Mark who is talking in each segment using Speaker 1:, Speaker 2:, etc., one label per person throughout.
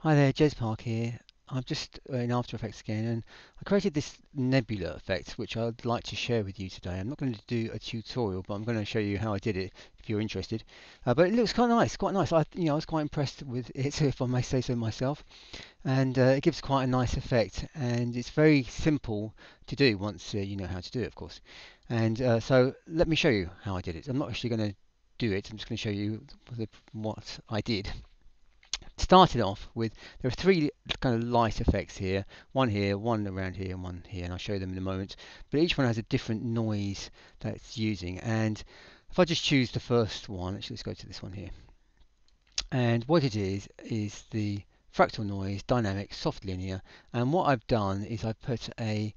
Speaker 1: Hi there, Jez Park here. I'm just uh, in After Effects again and I created this nebula effect which I'd like to share with you today. I'm not going to do a tutorial but I'm going to show you how I did it if you're interested. Uh, but it looks quite nice, quite nice. I, you know, I was quite impressed with it if I may say so myself and uh, it gives quite a nice effect and it's very simple to do once uh, you know how to do it of course. And uh, so let me show you how I did it. I'm not actually going to do it, I'm just going to show you what I did started off with there are three kind of light effects here one here one around here and one here and I'll show them in a moment. But each one has a different noise that it's using and if I just choose the first one actually let's go to this one here. And what it is is the fractal noise dynamic soft linear and what I've done is I've put a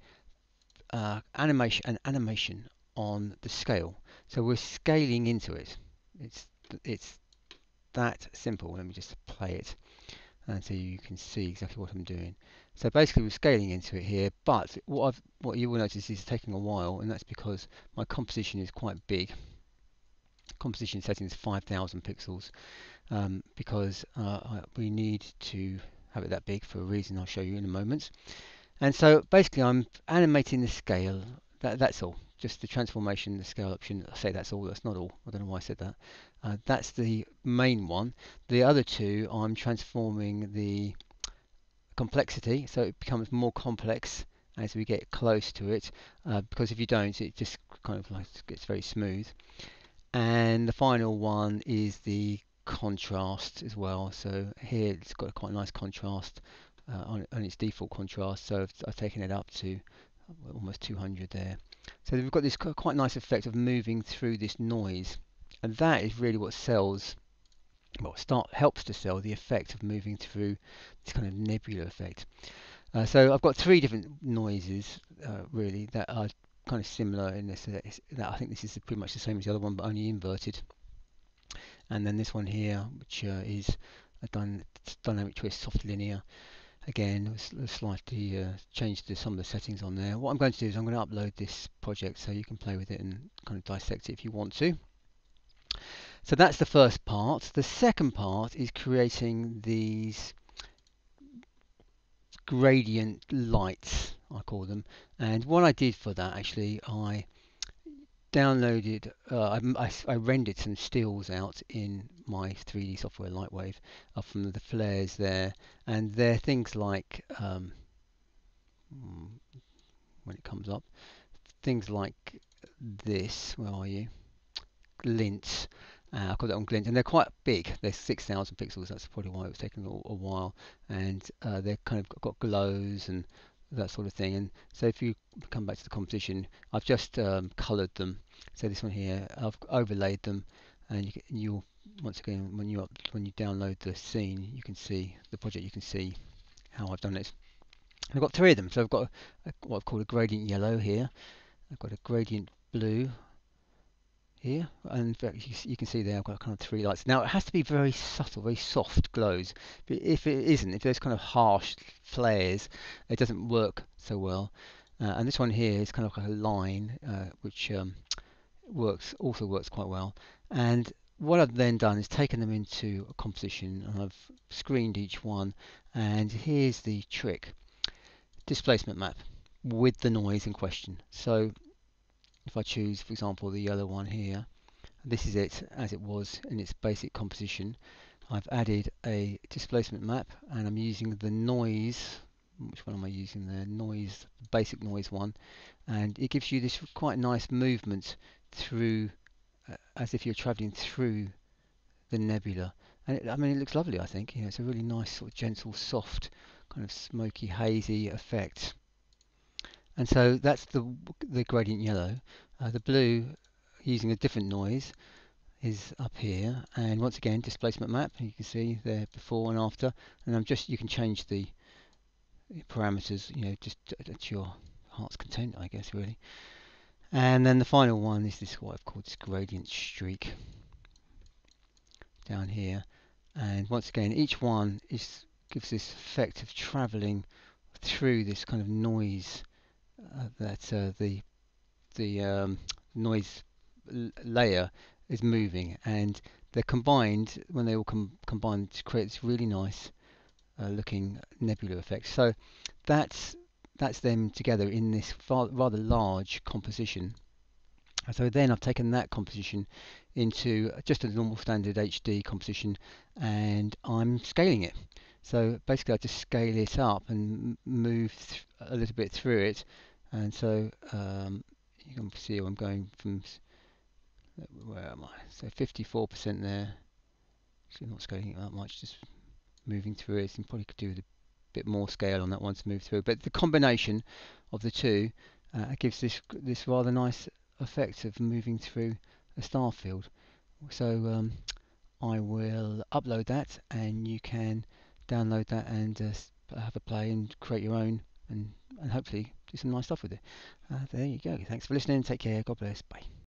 Speaker 1: uh, animation an animation on the scale. So we're scaling into it. It's it's that simple. Let me just play it and so you can see exactly what I'm doing. So basically we're scaling into it here, but what I've what you will notice is taking a while, and that's because my composition is quite big. Composition settings 5,000 pixels um, because uh, I, we need to have it that big for a reason I'll show you in a moment. And so basically I'm animating the scale. That, that's all just the transformation, the scale option. I say that's all, that's not all. I don't know why I said that. Uh, that's the main one. The other two, I'm transforming the complexity, so it becomes more complex as we get close to it, uh, because if you don't, it just kind of like gets very smooth. And the final one is the contrast as well. So here it's got quite a nice contrast uh, on, on, its default contrast. So I've, I've taken it up to almost 200 there. So we've got this quite nice effect of moving through this noise. And that is really what sells, well, start helps to sell the effect of moving through this kind of nebula effect. Uh, so I've got three different noises, uh, really, that are kind of similar in this. Uh, that I think this is pretty much the same as the other one, but only inverted. And then this one here, which uh, is a dynamic twist soft linear again slightly uh, change the, some of the settings on there. What I'm going to do is I'm going to upload this project so you can play with it and kind of dissect it if you want to. So that's the first part. The second part is creating these gradient lights I call them. And what I did for that actually I downloaded, uh, I, I, rendered some stills out in my 3D software Lightwave uh, from the flares there, and they're things like, um, hmm, when it comes up, things like this, where are you? Glints. Uh, I got that on glint, and they're quite big. They're 6,000 pixels. That's probably why it was taking a, a while. And uh, they're kind of got glows and that sort of thing. And so if you come back to the composition, I've just um, coloured them. So this one here, I've overlaid them, and you, you'll once again when you up, when you download the scene, you can see the project. You can see how I've done it. I've got three of them. So I've got a, what I've called a gradient yellow here. I've got a gradient blue here and you can see there I've got kind of three lights. Now it has to be very subtle very soft glows. But if it isn't if there's kind of harsh flares it doesn't work so well. Uh, and this one here is kind of like a line uh, which um, works also works quite well. And what I've then done is taken them into a composition and I've screened each one. And here's the trick. Displacement map with the noise in question. So if I choose for example the yellow one here this is it as it was in its basic composition. I've added a displacement map and I'm using the noise which one am I using there? Noise basic noise one. And it gives you this quite nice movement through uh, as if you're traveling through the nebula. And it, I mean it looks lovely I think. You know, it's a really nice sort of gentle soft kind of smoky hazy effect and so that's the the gradient yellow. Uh, the blue using a different noise is up here. And once again displacement map you can see there before and after. And I'm just you can change the parameters you know just at your heart's content I guess really. And then the final one is this what I've called this gradient streak down here. And once again each one is gives this effect of traveling through this kind of noise that uh, the the um, noise layer is moving and they're combined when they all com combine to create this really nice uh, looking nebula effect So that's that's them together in this rather large composition. So then I've taken that composition into just a normal standard HD composition and I'm scaling it. So basically I just scale it up and move a little bit through it and so um, you can see I'm going from where am I? So 54% there. Actually not scaling that much, just moving through it. And probably could do with a bit more scale on that one to move through. But the combination of the two uh, gives this this rather nice effect of moving through a star field. So um, I will upload that and you can download that and uh, have a play and create your own and, and hopefully do some nice stuff with it. Uh, there you go. Thanks for listening. Take care. God bless. Bye.